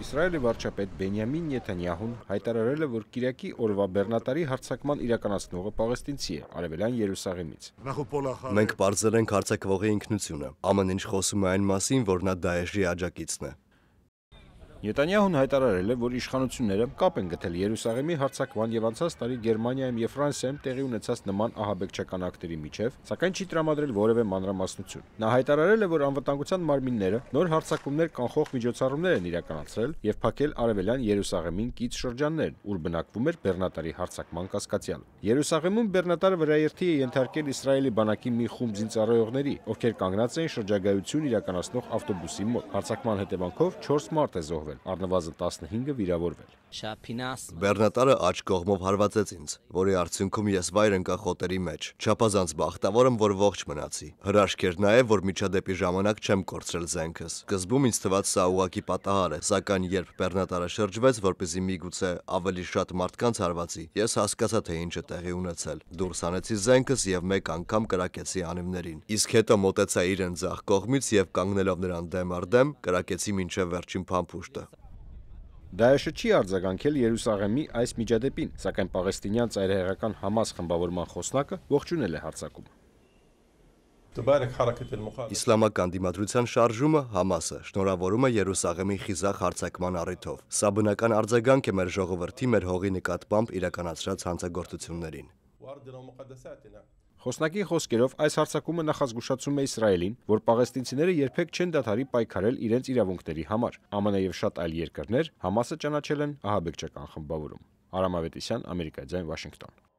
Իսրայելի վարչապետ Բենյամին Նեթանյահուն հայտարարել է, որ Կիրակի օրվա բեռնատարի հարձակման իրականացնողը պաղեստինցի է Արևելյան Երուսաղեմից։ Մենք բարձր ենք հարձակվողի ինքնությունը։ Ամեն ինչ խոսում է այն մասին, որ նա Դաեշի աջակիցն է։ Նետանյահուն հայտարարել է, որ իշխանությունները կապ են գտել Երուսաղեմի հարձակման եւ անցած տարի Գերմանիայում եւ Ֆրանսիայում տեղի ունեցած նման ահաբեկչական ակտերի միջև, սակայն չի տրամադրել որևէ մանրամասնություն։ Նա հայտարարել է, որ անվտանգության մարմինները նոր հարձակումներ կանխող միջոցառումներ են իրականացրել եւ փակել արևելյան Երուսաղեմին կից շրջաններ, ուր բնակվում էր Բեռնատարի հարձակման կասկածյալ։ Երուսաղեմում Բեռնատարը վրաերթի է ենթարկել Իսրայելի բանակի մի խումբ զինծառայողների, ովքեր կանգնած էին շրջագայություն իրականացնող ավտոբուսի մոտ։ Հարձակման հետևանքով 4 մարդ է զոհվել զոհվել, առնվազն 15-ը վիրավորվել։ Բեռնատարը աջ կողմով հարվածեց ինձ, որի արդյունքում ես վայր ընկա խոտերի մեջ։ Չափազանց բախտավոր եմ, որ ողջ մնացի։ Հրաշք էր նաև, որ միջադեպի ժամանակ չեմ կորցրել զենքս։ Սկզբում ինձ թվաց սա ուղակի պատահար է, սակայն երբ Բեռնատարը շրջվեց, որպեսզի միգուցե ավելի շատ մարդկանց հարվածի, ես հասկացա, թե ինչ է տեղի ունեցել։ Դուրս հանեցի զենքս եւ մեկ անգամ կրակեցի անիմներին։ Իսկ հետո մոտեցա իրեն ձախ կողմից եւ կանգնելով նրան դեմ առ դեմ, կրակեցի մինչև վերջին փամփուշտը։ Դաեշը չի արձագանքել Երուսաղեմի այս միջադեպին, սակայն պաղեստինյան ծայրահեղական Համաս խմբավորման խոսնակը ողջունել է հարձակումը։ Իսլամական դիմադրության շարժումը Համասը շնորհավորում է Երուսաղեմի խիզախ հարձակման առիթով։ Սա բնական արձագանք է մեր ժողովրդի մեր հողի նկատմամբ իրականացրած հանցագործություններին։ Խոսնակի խոսքերով այս հարձակումը նախազգուշացում է Իսրայելին, որ պաղեստինցիները երբեք չեն դադարի պայքարել իրենց իրավունքների համար։ ԱՄՆ եւ շատ այլ երկրներ Համասը ճանաչել են ահաբեկչական խմբավորում։ Արամ Ավետիսյան, Ամերիկայի ձայն, Վաշինգտոն։